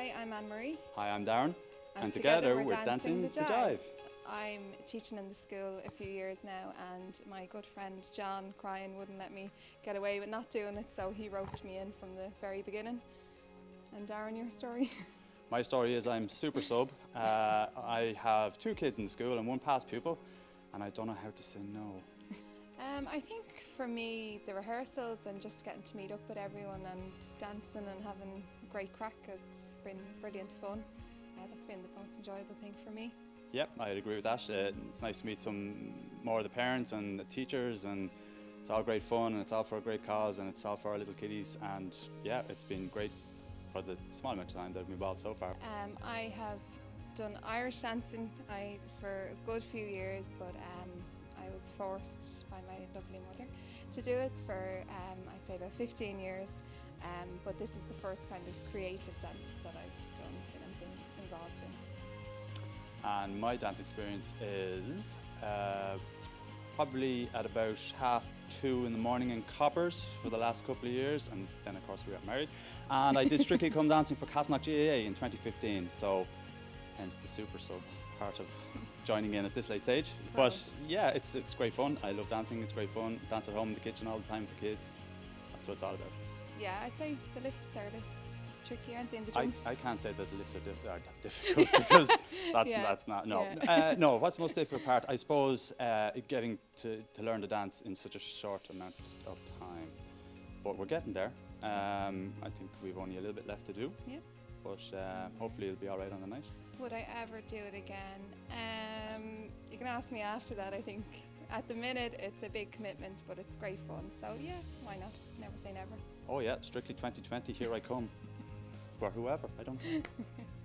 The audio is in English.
Hi, I'm Anne Marie. Hi, I'm Darren, And and, together together, we're we're dancing dancing, the the jive. jive. I'm teaching in the school a few years now, and my good friend John Cryan wouldn't let me get away with not doing it, so he roped me in from the very beginning. And Darren, your story? My story is I'm super sub. Uh, I have two kids in the school and one past pupil, and I don't know how to say no. Um, I think for me, the rehearsals and just getting to meet up with everyone and dancing and having great crack, it's been brilliant fun. Uh, that's been the most enjoyable thing for me. Yep, I'd agree with that. Uh, it's nice to meet some more of the parents and the teachers, and it's all great fun, and it's all for a great cause, and it's all for our little kiddies. And yeah, it's been great for the small amount of time that I've been involved so far. Um, I have done Irish dancing I, for a good few years, but um, I was forced by my lovely mother to do it for um, I'd say about 15 years. Um, but this is the first kind of creative dance that I've done and been involved in. And my dance experience is uh, probably at about half two in the morning in Coppers for the last couple of years, and then of course we got married. And I did Strictly Come Dancing for Castleknock GAA in 2015, so hence the super sub part of joining in at this late stage. But yeah, it's it's great fun. I love dancing. It's great fun. Dance at home in the kitchen all the time with the kids. That's what it's all about. Yeah, I'd say the lifts are a bit tricky, aren't they, the I, jumps? I can't say that the lifts are, diff- are difficult because that's Yeah, that's not no yeah. uh, no. What's most difficult part? I suppose uh, getting to, to learn to dance in such a short amount of time, but we're getting there. Um, I think we've only a little bit left to do. Yeah. But uh, hopefully it'll be all right on the night. Would I ever do it again? Um, you can ask me after that, I think. At the minute, it's a big commitment, but it's great fun. So, yeah, why not? Never say never. Oh yeah, strictly 2020. Here I come. For whoever, I don't know.